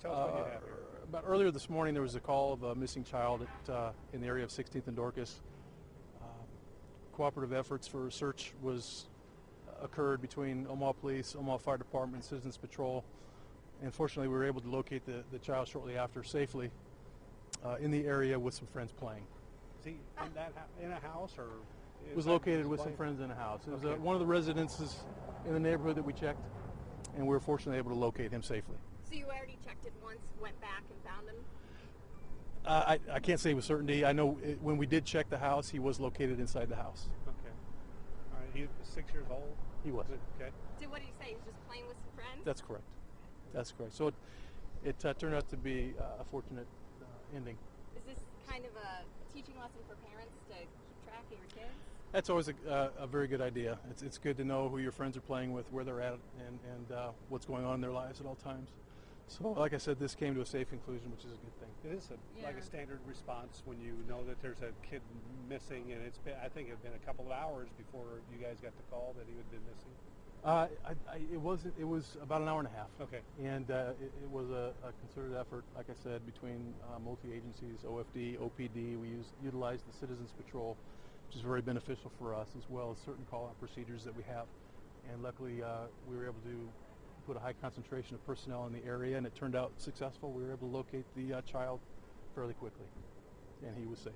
Tell us what you Uh, have here. About earlier this morning, there was a call of a missing child at, uh, in the area of 16th and Dorcas. Um, cooperative efforts for a search was uh, occurred between Omaha Police, Omaha Fire Department, Citizens Patrol. And fortunately, we were able to locate the, the child shortly after safely uh, in the area with some friends playing. Is he in that in a house or? It was located with some friends in a house. It was uh, Okay. one of the residences in the neighborhood that we checked, and we were fortunately able to locate him safely. So you already checked it once, went back and found him? Uh, I, I can't say with certainty. I know it, when we did check the house, he was located inside the house. Okay. All right. He was six years old. He was. Okay. So what did you say? He was just playing with some friends? That's correct. That's correct. So it, it uh, turned out to be uh, a fortunate uh, ending. Is this kind of a teaching lesson for parents to keep track of your kids? That's always a, uh, a very good idea. It's, it's good to know who your friends are playing with, where they're at, and, and uh, what's going on in their lives at all times. So, like I said, this came to a safe conclusion, which is a good thing. It is a, like a standard response when you know that there's a kid missing, and it's been I think it had been a couple of hours before you guys got the call that he had been missing. Uh, I, I, it wasn't. It was about an hour and a half. Okay. And uh, it, it was a, a concerted effort, like I said, between uh, multi-agencies, OFD, OPD. We used, utilized the Citizens Patrol, which is very beneficial for us, as well as certain call-out procedures that we have. And luckily, uh, we were able to put a high concentration of personnel in the area, and it turned out successful. We were able to locate the uh, child fairly quickly, and he was safe.